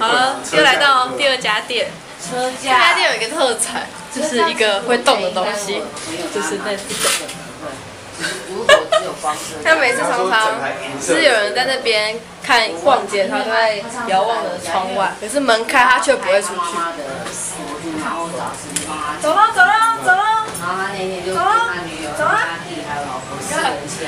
好了，又来到第二家店。车这家店有一个特产，就是一个会动的东西，就是那只狗。如果只有光车，他每次常常是有人在那边看逛街，他都在遥望着窗外，可是门开他却不会出去。然后找是帮他，走了走了走了，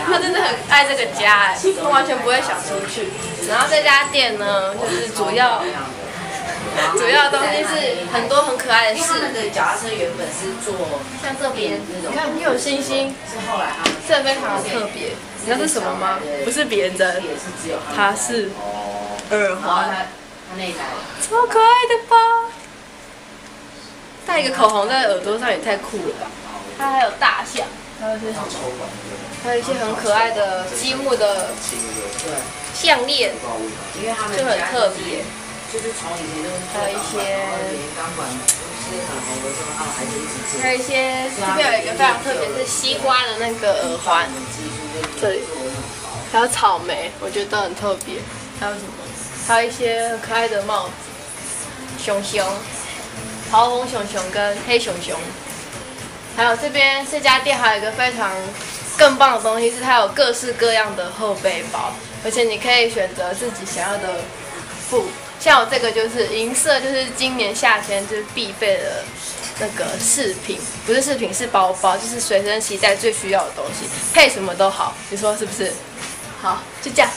他真的很爱这个家哎，他完全不会想出去。然后这家店呢，就是主要 主要的东西是很多很可爱的饰因为他们的脚踏车原本是做像这边，那种你看又有星星，是后来他们这非常的特别。你知道是什么吗？不是别针，也是只有它是耳环，他他那一台超可爱的吧？戴一个口红在耳朵上也太酷了吧！它还有大象，还有一些？很可爱的积木的项链，就很特别。还有一些，还。有一些这边有一个非常特别，是西瓜的那个耳环，这里还有草莓，我觉得都很特别。还有什么？还有一些很可爱的帽子，熊熊、桃红熊熊跟黑熊熊。还有这边这家店还有一个非常更棒的东西，是它有各式各样的后背包，而且你可以选择自己想要的布。像我这个就是银色，就是今年夏天就是必备的那个饰品，不是饰品是包包，就是随身携带最需要的东西，配什么都好，你说是不是？好，就这样。